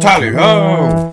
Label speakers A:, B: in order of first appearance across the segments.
A: Tally ho!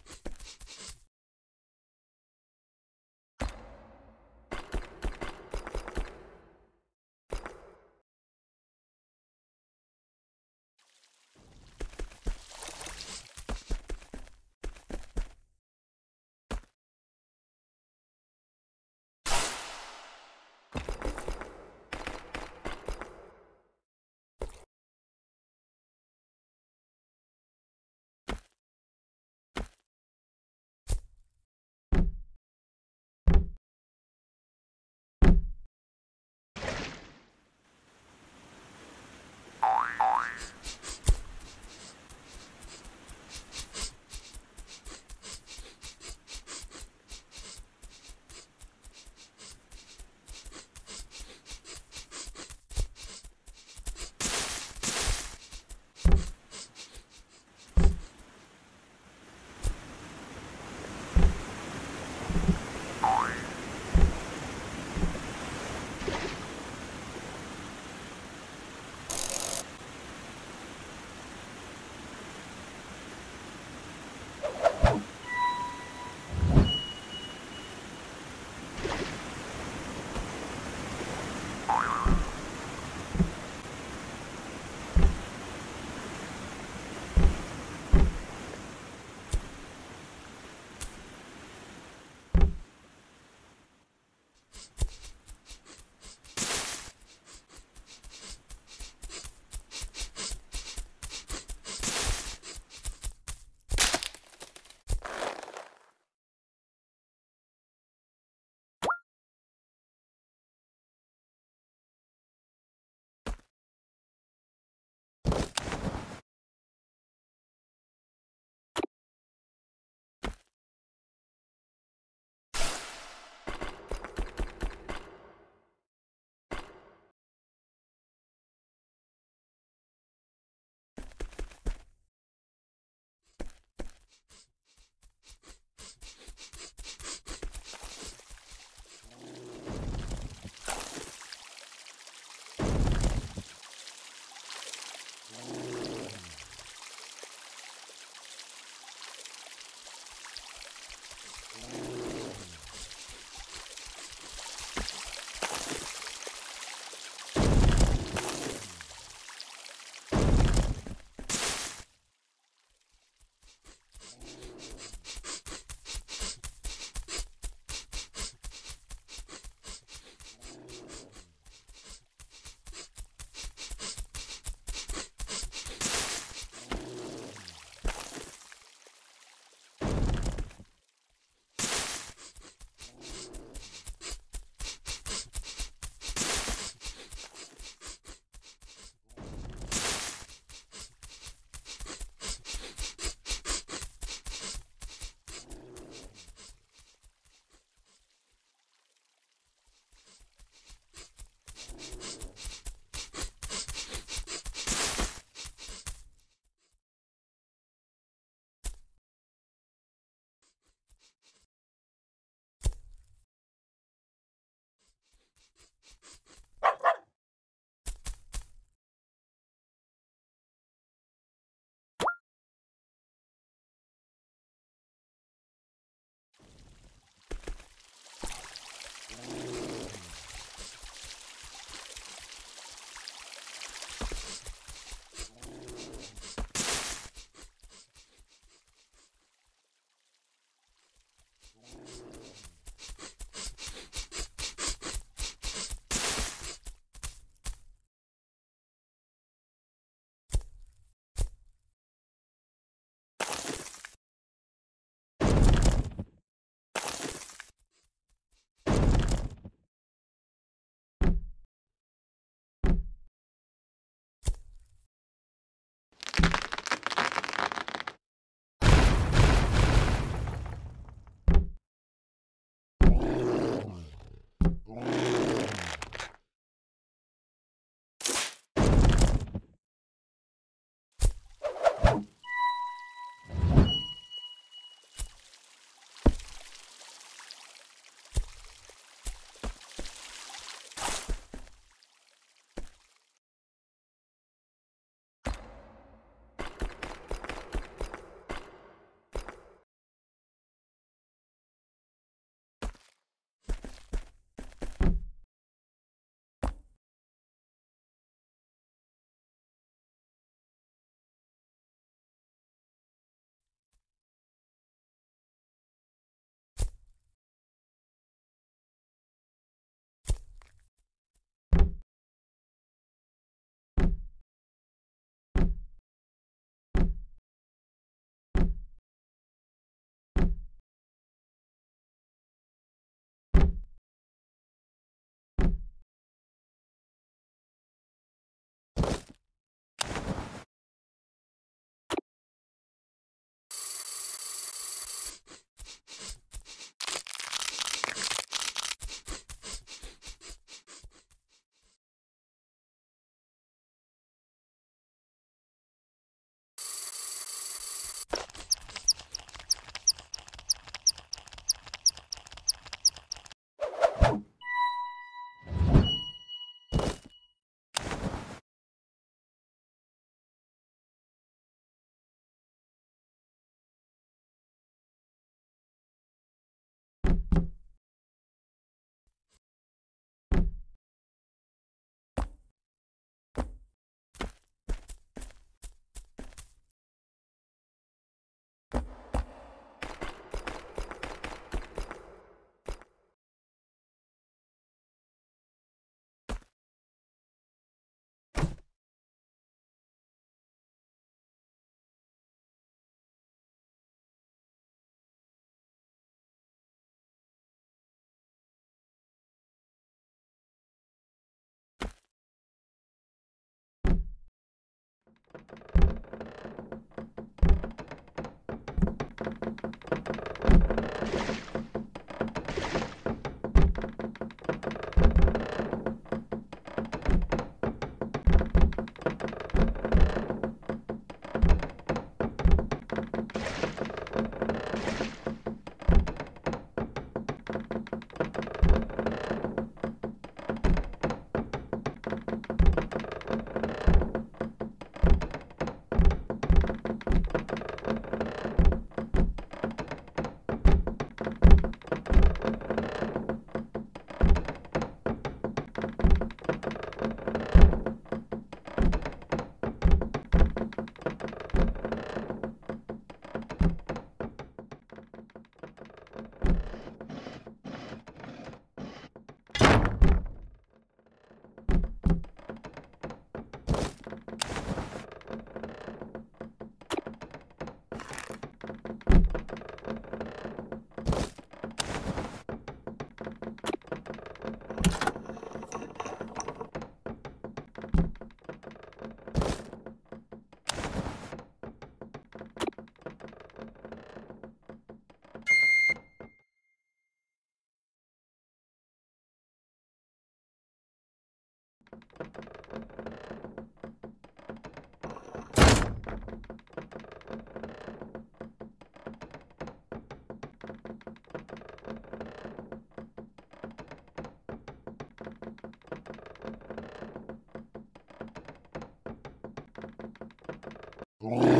A: Oh.